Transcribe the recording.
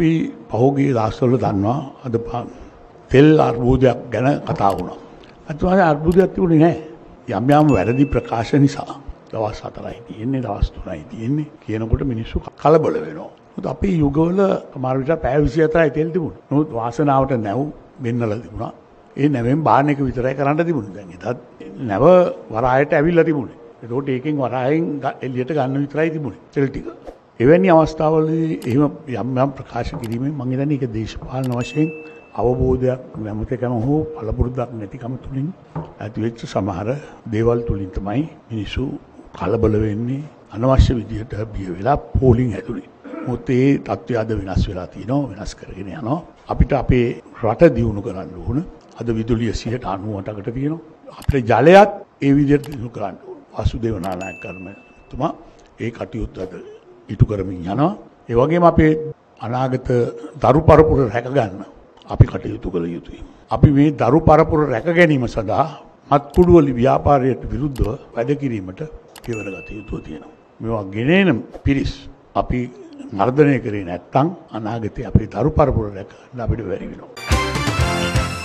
අපි පහුගිය දවස්වල දන්නවා අද ප- තෙල් අර්බුදයක් ගැන කතා වුණා. අතුමාගේ අර්බුදයක් තිබුණේ නැහැ. යම් යම් වැරදි ප්‍රකාශ නිසා දවස් හතරයි තියෙන්නේ දවස් තුනයි තියෙන්නේ කියනකොට මිනිස්සු කලබල වෙනවා. මොකද අපේ යුගවල සමහර විට පැය 24යි තෙල් තිබුණා. නමුත් වාසනාවට නැව් වෙන්නලා තිබුණා. ඒ නැවෙන් බාන එක විතරයි කරන්න තිබුණේ. දැන් එදත් නැව වරායට ඇවිල්ලා තිබුණේ. ඒකට ඒකෙන් වරායෙන් ග- එළියට ගන්න විතරයි තිබුණේ. තෙල් ටික. එවැනි අවස්ථාවලදී එහෙම යම් යම් ප්‍රකාශ කිරීමෙන් මම හිතන්නේ ඒක දේශපාලන වශයෙන් අවබෝධයක් නැමතකම හෝ පළපුරුද්දක් නැතිකම තුලින් ඇතිවෙච්ච සමහර දේවල් තුලින් තමයි මිනිස්සු කලබල වෙන්නේ අනවශ්‍ය විදිහට බිය වෙලා පෝලිං හැදුනේ. මොකද ඒ තත්ත්වය අද වෙනස් වෙලා තියෙනවා වෙනස් කරගෙන යනවා. අපිට අපේ රට දියුණු කරන්න ඕන. අද විදුලිය 98කට තියෙනවා. අපේ ජලයත් ඒ විදිහට දියුණු කරන්න ඕන. වාසුදේව නානායක කර්මතුමා ඒ කටයුත්ත අද ඉටු කරමින් යනවා. ඒ වගේම අපේ අනාගත දරු පරපුර රැකගන්න අපි කටයුතු කළ යුතුයි. අපි මේ දරු පරපුර රැක ගැනීම සඳහා මත්කුඩුවලි ව්‍යාපාරයට විරුද්ධව වැඩ කිරීමට පියවර ගත යුතුව තියෙනවා. මේවා ගෙනේන පිරිස් අපි මර්ධනය කරේ නැත්තම් අනාගතයේ අපේ දරු පරපුර රැකගන්න අපිට බැරි වෙනවා.